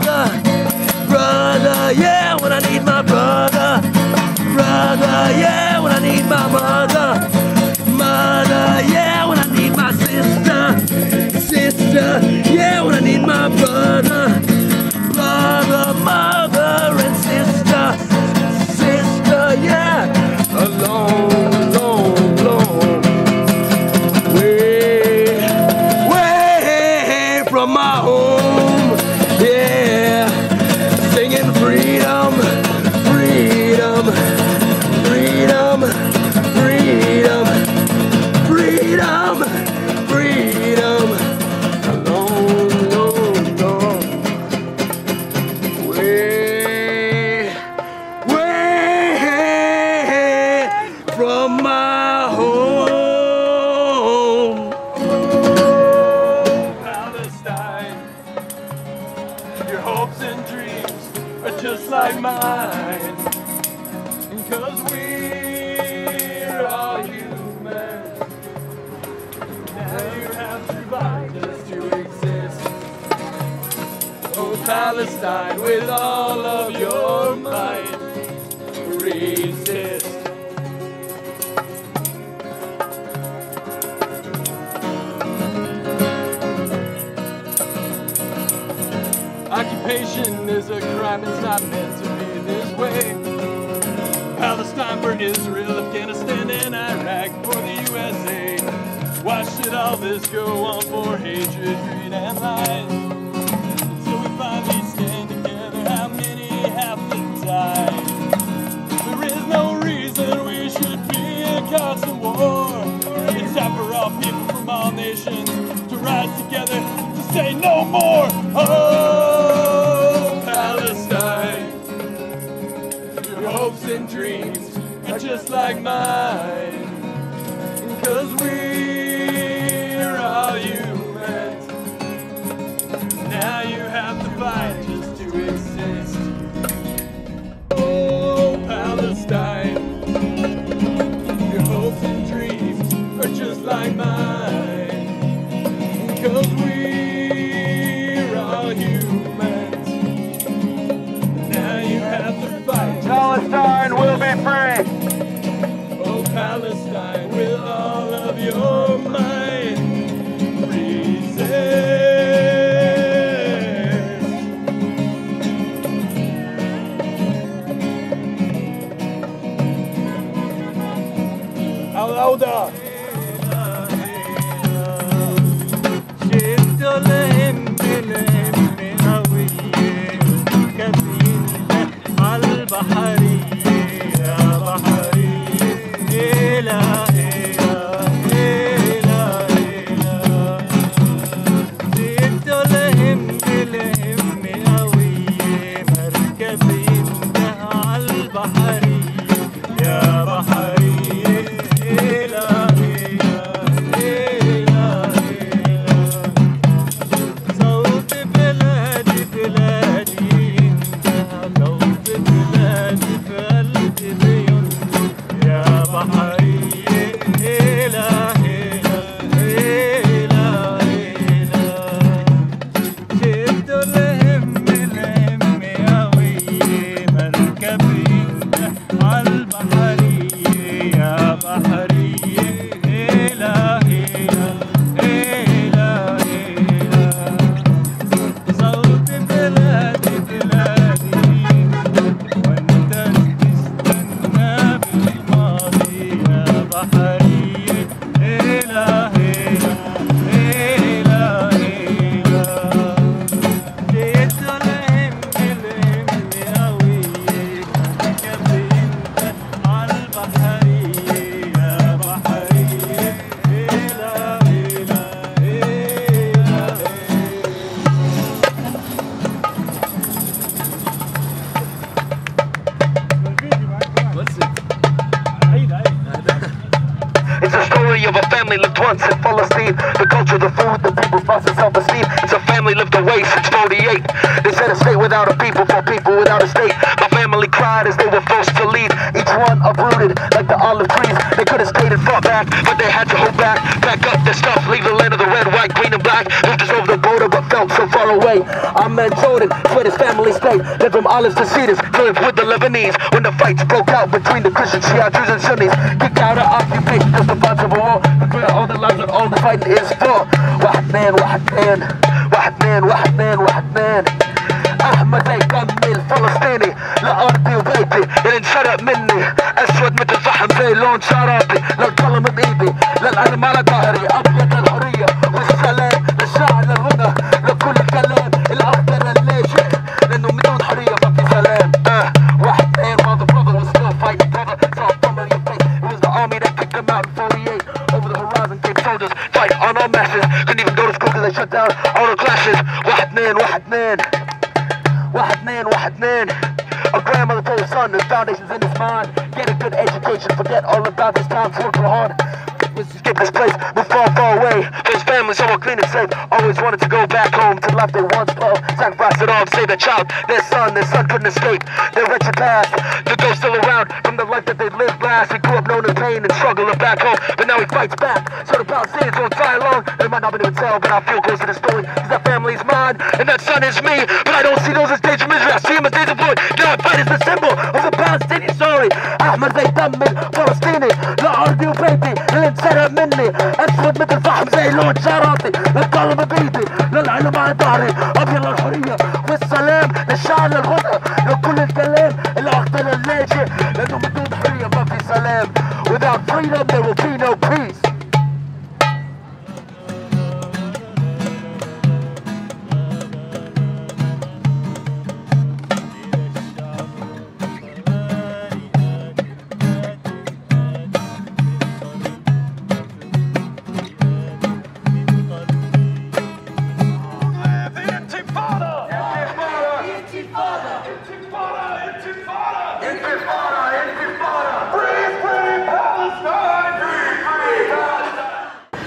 brother, brother, yeah, when I need my brother, brother, yeah, when I need my mother, mother, yeah, when I need my sister, sister. Mine. Cause we're all human. Now you have to fight just to exist. Oh, Palestine, with all of your might, resist. Occupation is a crime, it's not meant to way. Palestine for Israel, Afghanistan and Iraq for the USA. Why should all this go on for hatred, greed, and lies? Until we finally stand together, how many have to die? There is no reason we should be in constant war. It's time for all people from all nations to rise together to say no more. Oh, hopes and dreams are just like mine. Cause we're Palestine with all of your might. Resist. How? Of a family lived once in Palestine. The culture, the food, the people, process self-esteem. It's a family lived away since 48. They said a state without a people for people without a state. My family cried as they were forced to leave. Each one uprooted like the olive trees. They could have stayed and fought back, but they had to hold back. Pack up their stuff, leave the land of the red, white, green, and black. Moved us over the border, but felt so far far away. I'm man Jordan, where his family stayed. Led from olives to cedars, lived with the Lebanese. When the fights broke out between the Christians, Shia Jews, and Sunnis, kicked out of occupation, just a bunch of a war. Clear all the lives and all the fighting is for. واحد man, واحد man, واحد man, واحد man, واحد man. احمد يكمل الفلسطيني لارضي وبيتي اللي انشرق مني اسود مثل فحم زي لون شرابي للقلم بايدي للعلم على ظهري ابيض on all masses couldn't even go to school because they shut down all the classes واحد man واحد man واحد man, واحد man. A grandmother told her son, the foundation's in his mind. Get a good education, forget all about this time, work real hard. Let's escape this place, move far, far away. clean and safe. Always wanted to go back home to life they once loved. Sacrifice it all, save their child, their son, their son couldn't escape. Their wretched past, the ghost still around from the life that they lived last. He grew up known in pain and struggle of back home, but now he fights back. So the Palestinians won't die alone. They might not be able to tell, but I feel close to the story. Cause that family's mine, and that son is me. But I don't see those as days of misery, I see them as days of glory. God, fight is the symbol of the Palestinian story. Ahmad Zayd Palestinian. لارضي وبيتي اللي انسرق مني. أسود مثل فحم زي لون شرطي القلم بايدي للعلم على ظهري ابيض للحريه والسلام للشعر للغنى لكل الكلام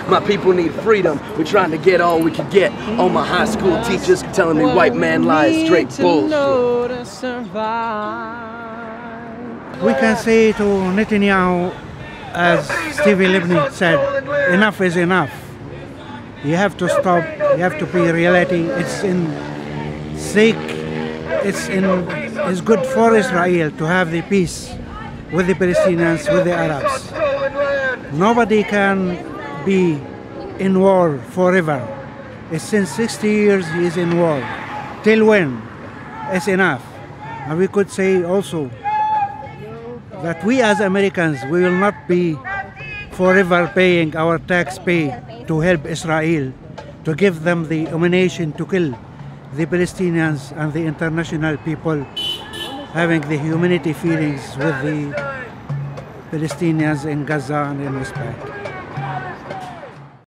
My people need freedom. We're trying to get all we can get. All my high school teachers telling me white man lies, straight bullshit. We can say to Netanyahu, as Tzipi Livni said, enough is enough. You have to stop. You have to be reality. It's in sake. It's in. It's good for Israel to have the peace with the Palestinians, with the Arabs. Nobody can be in war forever. Since 60 years he is in war. Till when? It's enough. And we could say also that we as Americans, we will not be forever paying our tax pay to help Israel, to give them the ammunition to kill the Palestinians and the international people having the humanity feelings with the Palestinians in Gaza and in West Bank.